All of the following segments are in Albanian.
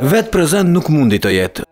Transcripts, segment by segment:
Vetë prezent nuk mundi të jetë,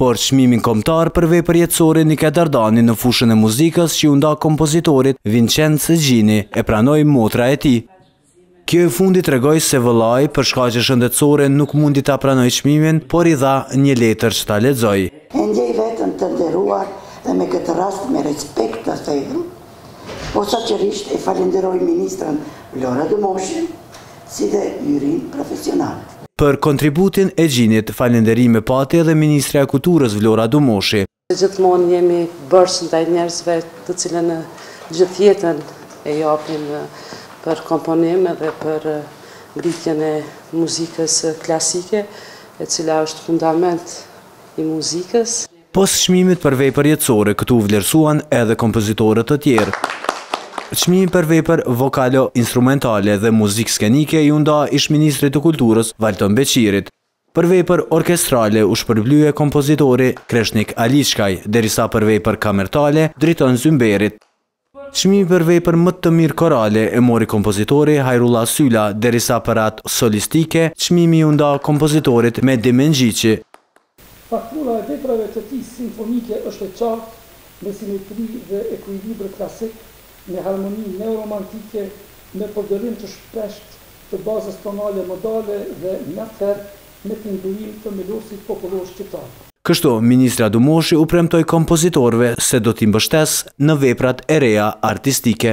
por çmimin kombëtar për vepër jetësore Niketë Dardani në fushën e muzikës që iu nda kompozitorit Vinçenc Gjini e pranoi motra e tij. Kjo e fundit tregoi se vëllai për shkaqe shëndetësore nuk mundi ta pranojë çmimin, por i dha një letër që ta lexojë. E ndjej veten të nderuar dhe me këtë rast me respekt të thellë Posaçërisht e falenderoj ministren Vlora Dumoshin, si dhe jurinë profesionale. Për kontributin e Gjinit, falenderime pati edhe ministrja e Kulturës Vlora Dumoshi. Gjithmonë jemi borxh ndaj njerëzve të cilët gjithë jetën e japin për komponim edhe për ngritjen e muzikës klasike, e cila është fundament i muzikës. Pos çmimit për vepër jetësore këtu u vlerësuan edhe kompozitorë të tjerë. Çmimi për vepër vokalo-instrumentale dhe muzikë skenike iu nda ish-ministrit të Kulturës, Valton Beqirit. Për vepër orkestrale u shpërblye kompozitori Kreshnik Aliçkaj, derisa për vepër kamertale, Drinor Zymberit. Çmimin për veprën më të mirë korale e mori kompozitori Hajrullah Syla, derisa për atë solistike, çmimi iu nda kompozitorit Mehdi Mengjiqi. Faktura e veprave të tij simfonike është e qartë, me simetri dhe ekuilibër klasik, me harmoni neoromantike, me përdorim të shpeshtë të bazës tonale modale dhe nganjëherë me tingullim të melosit popullor shqiptar. Kështu, ministrja Dumoshi u premtoi kompozitorëve se do t'i mbështesë në veprat e reja artistike.